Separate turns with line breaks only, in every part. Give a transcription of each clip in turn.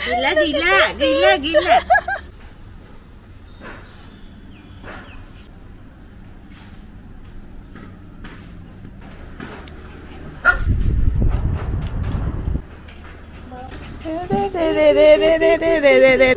Gila, gila, gila, gila. Nenek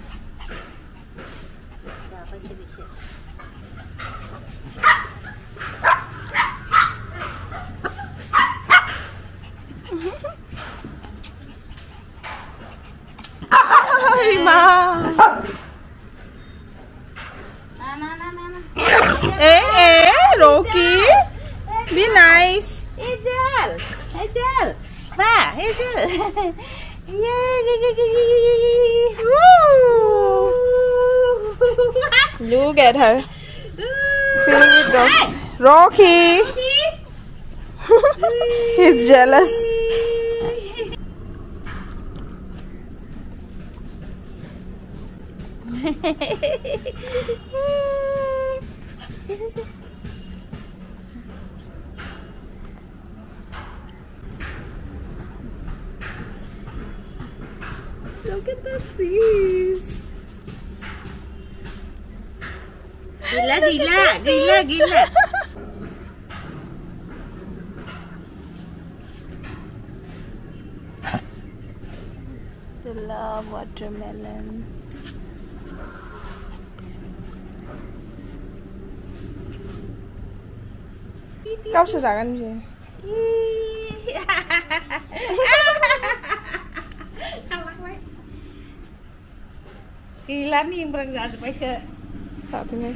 Eh, eh,
Rocky. Be nice.
Hazel, Hazel, Pak, Hazel. Yeay.
Woo. Look at her. With dogs. Rocky. He's jealous. Look at the face.
Gila, gila, gila, gila.
Love watermelon. Kau sesakan sih.
Gila nih yang berangkat spesial.
Satunya.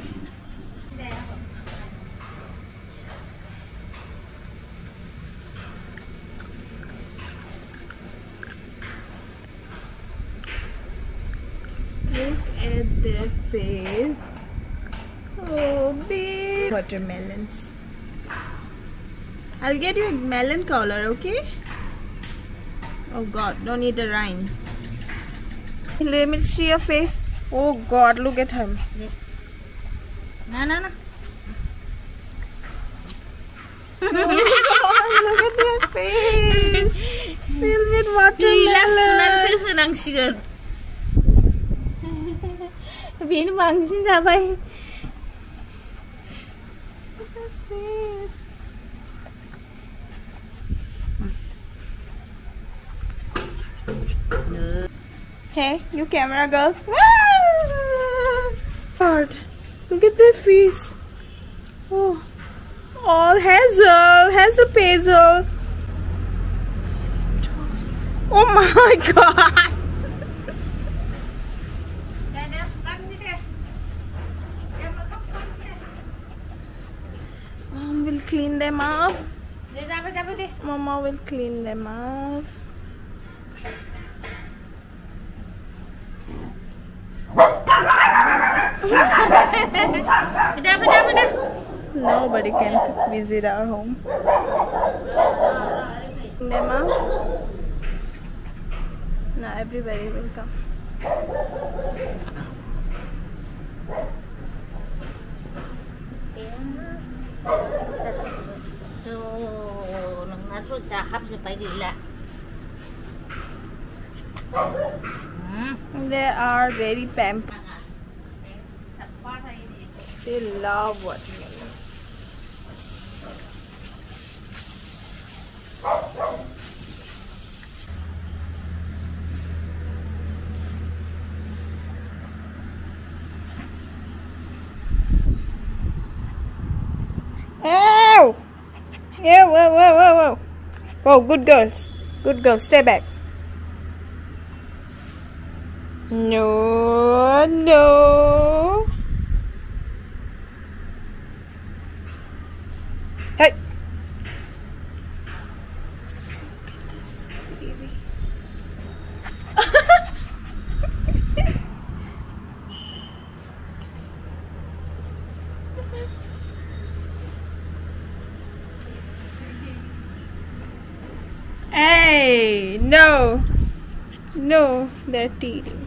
Look at their face. Oh, watermelons. I'll get you a melon collar, okay? Oh God, don't eat the rind. Let me see your face. Oh God, look at him.
Nah, nah, nah.
look at their face.
Gila, senang
watermelon.
sih, senang sih. Bin bangsin sampai.
Look at their face. Hey, you camera girl. God, look at their face. Oh, all Hazel, Hazel Pazel. Oh my God. Mom will clean them up. Mama will clean them up. Nobody can visit our home. Up. Now everybody will come. They are very pampered. They love Ow! Yeah, whoa, whoa, whoa, whoa. Whoa, good girls. Good girls, stay back. No, no. Hey, no. No, they're teething.